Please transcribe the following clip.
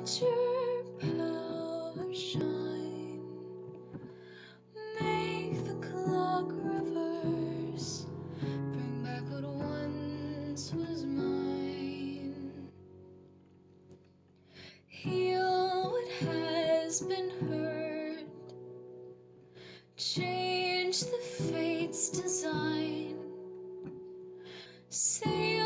Let your power shine. Make the clock reverse. Bring back what once was mine. Heal what has been hurt. Change the fate's design. Say